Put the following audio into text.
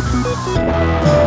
Musik